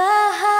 Bahagia